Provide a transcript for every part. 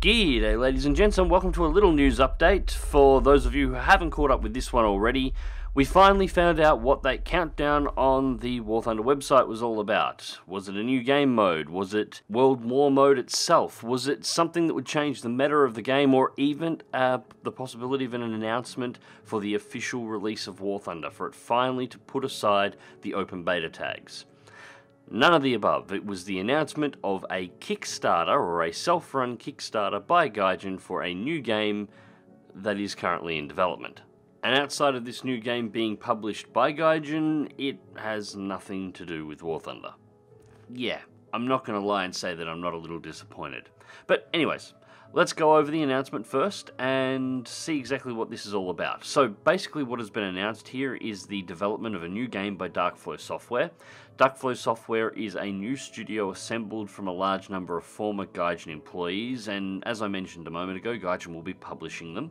G'day, ladies and gents, and welcome to a little news update. For those of you who haven't caught up with this one already, we finally found out what that countdown on the War Thunder website was all about. Was it a new game mode? Was it World War mode itself? Was it something that would change the meta of the game, or even uh, the possibility of an announcement for the official release of War Thunder, for it finally to put aside the open beta tags? None of the above. It was the announcement of a Kickstarter or a self run Kickstarter by Gaijin for a new game that is currently in development. And outside of this new game being published by Gaijin, it has nothing to do with War Thunder. Yeah, I'm not going to lie and say that I'm not a little disappointed. But, anyways, Let's go over the announcement first and see exactly what this is all about. So basically what has been announced here is the development of a new game by Darkflow Software. Darkflow Software is a new studio assembled from a large number of former Gaijin employees and as I mentioned a moment ago, Gaijin will be publishing them.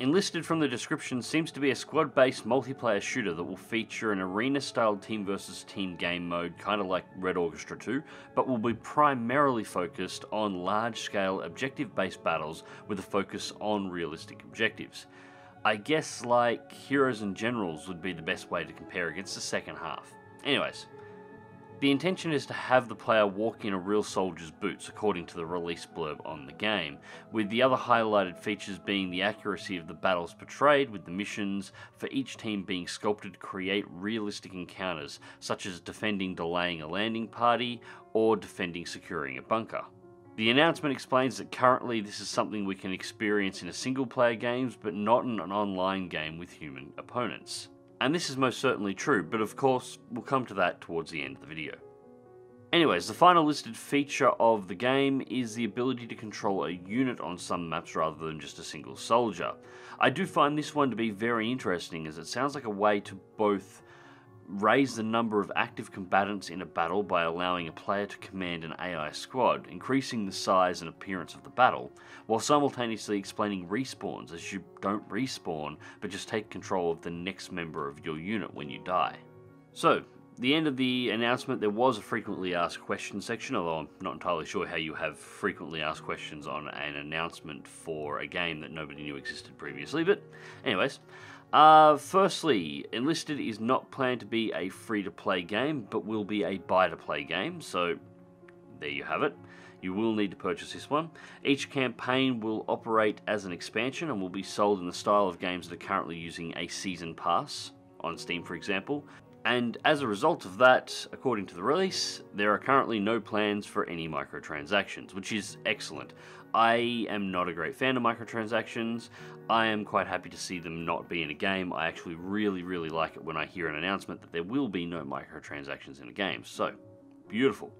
Enlisted from the description seems to be a squad based multiplayer shooter that will feature an arena style team versus team game mode, kind of like Red Orchestra 2, but will be primarily focused on large scale objective based battles with a focus on realistic objectives. I guess like Heroes and Generals would be the best way to compare against the second half. Anyways, the intention is to have the player walk in a real soldier's boots, according to the release blurb on the game, with the other highlighted features being the accuracy of the battles portrayed, with the missions for each team being sculpted to create realistic encounters, such as defending delaying a landing party or defending securing a bunker. The announcement explains that currently this is something we can experience in a single player games, but not in an online game with human opponents. And this is most certainly true, but of course, we'll come to that towards the end of the video. Anyways, the final listed feature of the game is the ability to control a unit on some maps rather than just a single soldier. I do find this one to be very interesting as it sounds like a way to both raise the number of active combatants in a battle by allowing a player to command an AI squad, increasing the size and appearance of the battle, while simultaneously explaining respawns as you don't respawn but just take control of the next member of your unit when you die. So, the end of the announcement, there was a frequently asked questions section, although I'm not entirely sure how you have frequently asked questions on an announcement for a game that nobody knew existed previously. But, anyways, uh, firstly, Enlisted is not planned to be a free to play game, but will be a buy to play game, so there you have it. You will need to purchase this one. Each campaign will operate as an expansion and will be sold in the style of games that are currently using a season pass on Steam, for example. And as a result of that, according to the release, there are currently no plans for any microtransactions, which is excellent. I am not a great fan of microtransactions. I am quite happy to see them not be in a game. I actually really, really like it when I hear an announcement that there will be no microtransactions in a game. So, beautiful.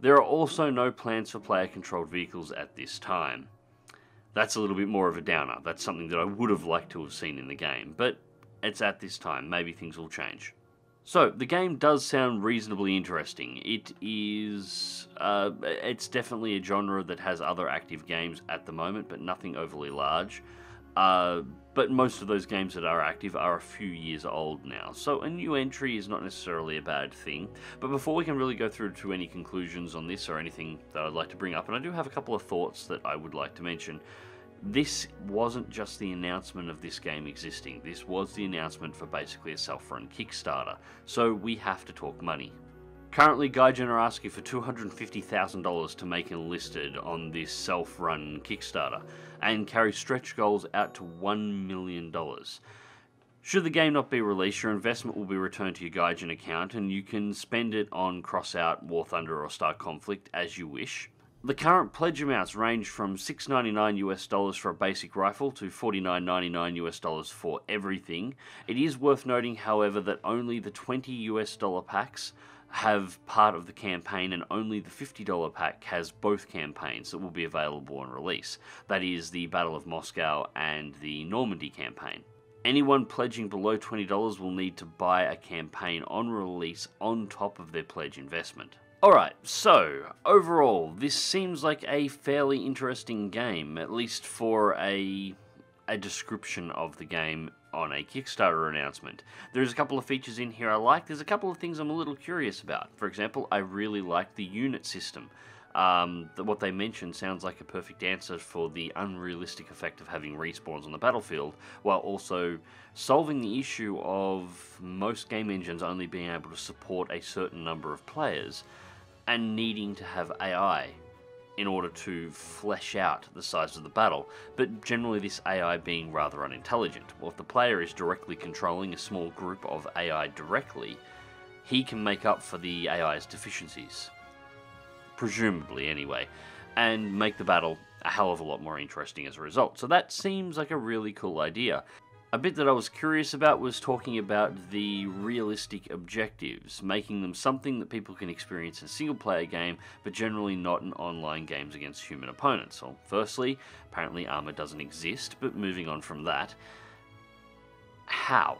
There are also no plans for player controlled vehicles at this time. That's a little bit more of a downer. That's something that I would have liked to have seen in the game, but it's at this time. Maybe things will change. So, the game does sound reasonably interesting. It is. Uh, it's definitely a genre that has other active games at the moment, but nothing overly large. Uh, but most of those games that are active are a few years old now, so a new entry is not necessarily a bad thing. But before we can really go through to any conclusions on this or anything that I'd like to bring up, and I do have a couple of thoughts that I would like to mention this wasn't just the announcement of this game existing, this was the announcement for basically a self run Kickstarter, so we have to talk money. Currently, Gaijin are asking for $250,000 to make enlisted on this self run Kickstarter and carry stretch goals out to $1 million. Should the game not be released, your investment will be returned to your Gaijin account and you can spend it on Crossout, War Thunder, or Star Conflict as you wish. The current pledge amounts range from 6.99 US dollars for a basic rifle to 49.99 US dollars for everything. It is worth noting, however, that only the 20 US dollar packs have part of the campaign and only the $50 pack has both campaigns that will be available on release. That is the Battle of Moscow and the Normandy campaign. Anyone pledging below $20 will need to buy a campaign on release on top of their pledge investment. Alright, so overall, this seems like a fairly interesting game, at least for a, a description of the game on a Kickstarter announcement. There's a couple of features in here I like, there's a couple of things I'm a little curious about. For example, I really like the unit system. Um, what they mentioned sounds like a perfect answer for the unrealistic effect of having respawns on the battlefield, while also solving the issue of most game engines only being able to support a certain number of players and needing to have AI in order to flesh out the size of the battle, but generally this AI being rather unintelligent. Well, if the player is directly controlling a small group of AI directly, he can make up for the AI's deficiencies presumably anyway, and make the battle a hell of a lot more interesting as a result. So that seems like a really cool idea. A bit that I was curious about was talking about the realistic objectives, making them something that people can experience in a single player game, but generally not in online games against human opponents. Well, firstly, apparently Arma doesn't exist, but moving on from that, how?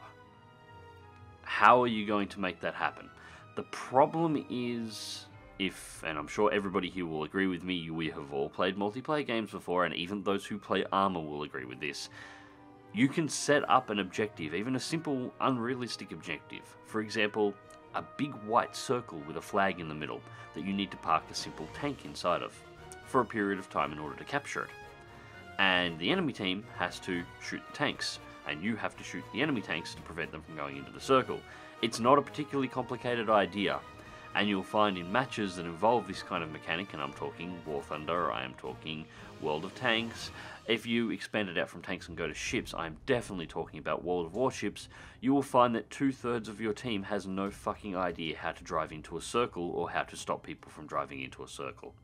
How are you going to make that happen? The problem is if, and I'm sure everybody here will agree with me, we have all played multiplayer games before, and even those who play Arma will agree with this. You can set up an objective, even a simple, unrealistic objective. For example, a big white circle with a flag in the middle that you need to park a simple tank inside of for a period of time in order to capture it. And the enemy team has to shoot the tanks, and you have to shoot the enemy tanks to prevent them from going into the circle. It's not a particularly complicated idea, and you'll find in matches that involve this kind of mechanic, and I'm talking War Thunder, I am talking World of Tanks. If you expand it out from tanks and go to ships, I'm definitely talking about World of Warships. You will find that two thirds of your team has no fucking idea how to drive into a circle or how to stop people from driving into a circle.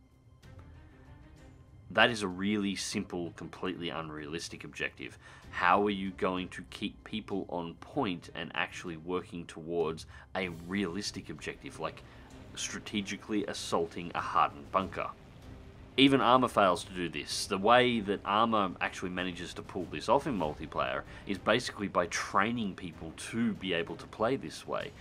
That is a really simple, completely unrealistic objective. How are you going to keep people on point and actually working towards a realistic objective, like strategically assaulting a hardened bunker? Even Arma fails to do this. The way that armor actually manages to pull this off in multiplayer is basically by training people to be able to play this way.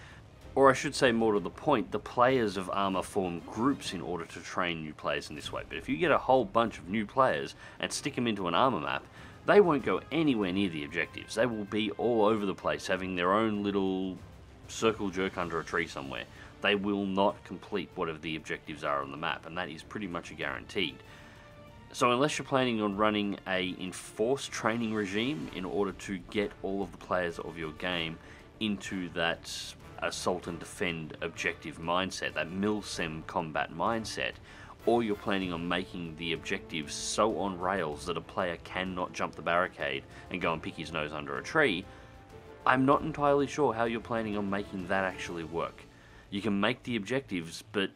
Or I should say more to the point, the players of Arma form groups in order to train new players in this way. But if you get a whole bunch of new players and stick them into an Arma map, they won't go anywhere near the objectives. They will be all over the place, having their own little circle jerk under a tree somewhere. They will not complete whatever the objectives are on the map, and that is pretty much a guaranteed. So unless you're planning on running a enforced training regime in order to get all of the players of your game into that assault and defend objective mindset, that milsim combat mindset, or you're planning on making the objectives so on rails that a player cannot jump the barricade and go and pick his nose under a tree, I'm not entirely sure how you're planning on making that actually work. You can make the objectives, but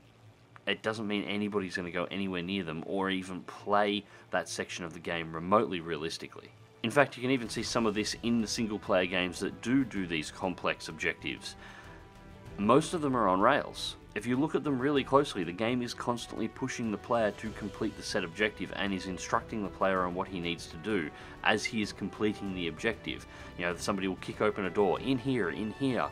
it doesn't mean anybody's going to go anywhere near them or even play that section of the game remotely realistically. In fact, you can even see some of this in the single player games that do do these complex objectives most of them are on rails. If you look at them really closely, the game is constantly pushing the player to complete the set objective and is instructing the player on what he needs to do as he is completing the objective. You know, somebody will kick open a door, in here, in here.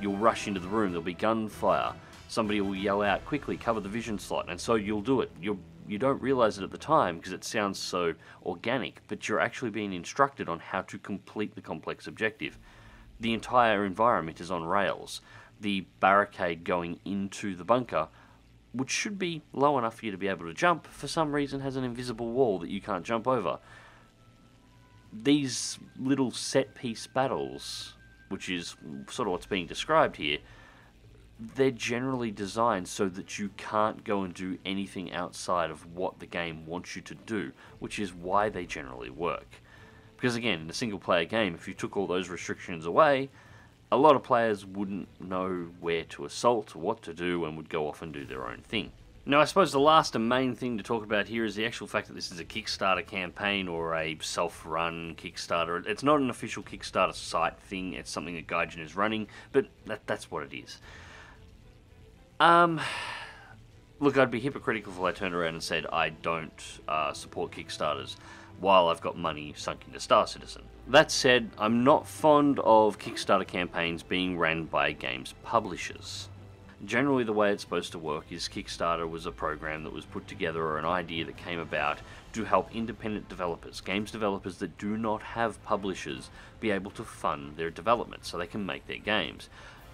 You'll rush into the room, there'll be gunfire. Somebody will yell out, quickly, cover the vision slot, and so you'll do it. You're, you don't realize it at the time because it sounds so organic, but you're actually being instructed on how to complete the complex objective. The entire environment is on rails the barricade going into the bunker, which should be low enough for you to be able to jump, for some reason has an invisible wall that you can't jump over. These little set piece battles, which is sort of what's being described here, they're generally designed so that you can't go and do anything outside of what the game wants you to do, which is why they generally work. Because again, in a single player game, if you took all those restrictions away, a lot of players wouldn't know where to assault, what to do, and would go off and do their own thing. Now, I suppose the last and main thing to talk about here is the actual fact that this is a Kickstarter campaign or a self-run Kickstarter. It's not an official Kickstarter site thing. It's something that Gaijin is running, but that, that's what it is. Um, look, I'd be hypocritical if I turned around and said I don't uh, support Kickstarters while I've got money sunk into Star Citizen. That said, I'm not fond of Kickstarter campaigns being ran by games publishers. Generally, the way it's supposed to work is Kickstarter was a program that was put together or an idea that came about to help independent developers, games developers that do not have publishers, be able to fund their development so they can make their games.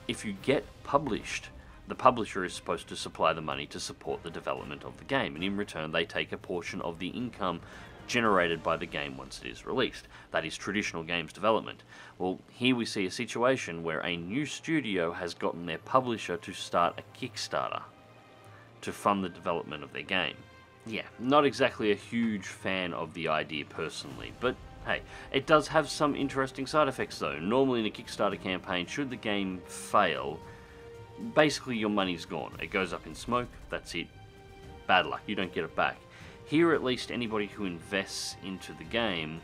If you get published, The publisher is supposed to supply the money to support the development of the game, and in return, they take a portion of the income generated by the game once it is released. That is traditional games development. Well, here we see a situation where a new studio has gotten their publisher to start a Kickstarter to fund the development of their game. Yeah, not exactly a huge fan of the idea personally, but hey, it does have some interesting side effects though. Normally in a Kickstarter campaign, should the game fail, basically your money's gone. It goes up in smoke, that's it. Bad luck, you don't get it back. Here, at least, anybody who invests into the game,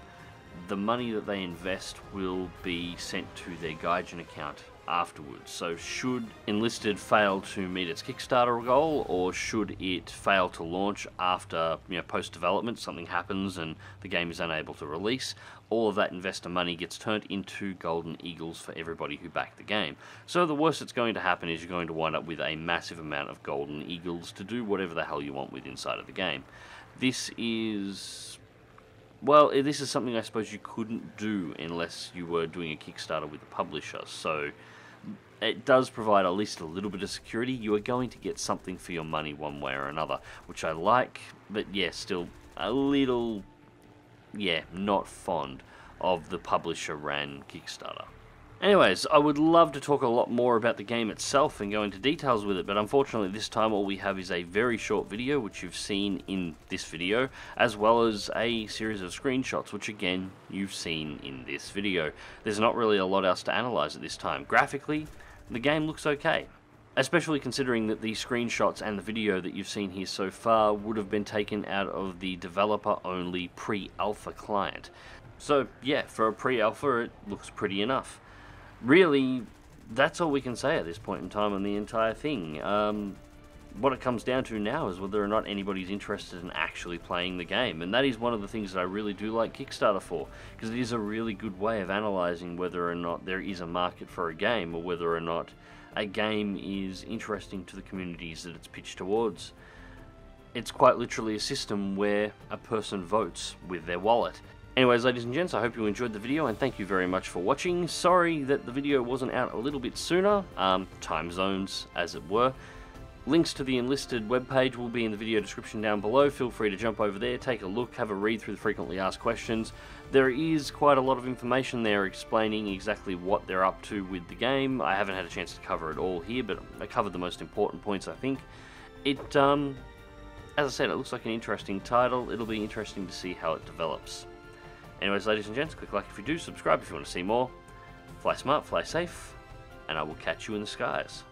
the money that they invest will be sent to their Gaijin account afterwards. So, should Enlisted fail to meet its Kickstarter goal, or should it fail to launch after you know post development, something happens and the game is unable to release, all of that investor money gets turned into golden eagles for everybody who backed the game. So, the worst that's going to happen is you're going to wind up with a massive amount of golden eagles to do whatever the hell you want with inside of the game. This is well, eh, this is something I suppose you couldn't do unless you were doing a Kickstarter with a publisher. So mm, it does provide at least a little bit of security. You are going to get something for your money one way or another, which I like, but yeah, still a little, yeah, not fond of the publisher ran Kickstarter. Anyways, I would love to talk a lot more about the game itself and go into details with it, but unfortunately this time all we have is a very short video, which you've seen in this video, as well as a series of screenshots, which again, you've seen in this video. There's not really a lot else to analyze at this time. Graphically, the game looks okay. Especially considering that the screenshots and the video that you've seen here so far would have been taken out of the developer-only pre-alpha client. So yeah, for a pre-alpha it looks pretty enough really, that's all we can say at this point in time on the entire thing. Um, what it comes down to now is whether or not anybody's interested in actually playing the game. And that is one of the things that I really do like Kickstarter for, because it is a really good way of analysing whether or not there is a market for a game, or whether or not a game is interesting to the communities that it's pitched towards. It's quite literally a system where a person votes with their wallet. Anyways, ladies and gents, I hope you enjoyed the video and thank you very much for watching. Sorry that the video wasn't out a little bit sooner, um, time zones as it were. Links to the enlisted webpage will be in the video description down below. Feel free to jump over there, take a look, have a read through the frequently asked questions. There is quite a lot of information there explaining exactly what they're up to with the game. I haven't had a chance to cover it all here, but I covered the most important points, I think. It, um, as I said, it looks like an interesting title. It'll be interesting to see how it develops. Anyways, ladies and gents, click like if you do, subscribe if you want to see more. Fly smart, fly safe, and I will catch you in the skies.